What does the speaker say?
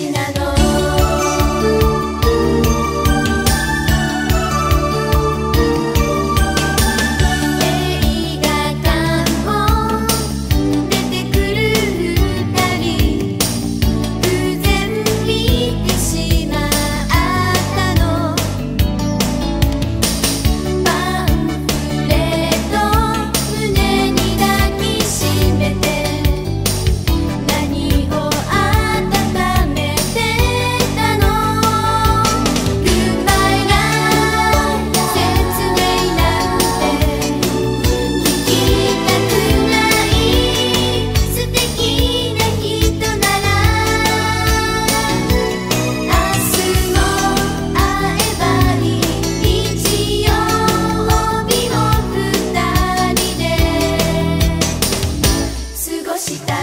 Sinaloa. necesitas.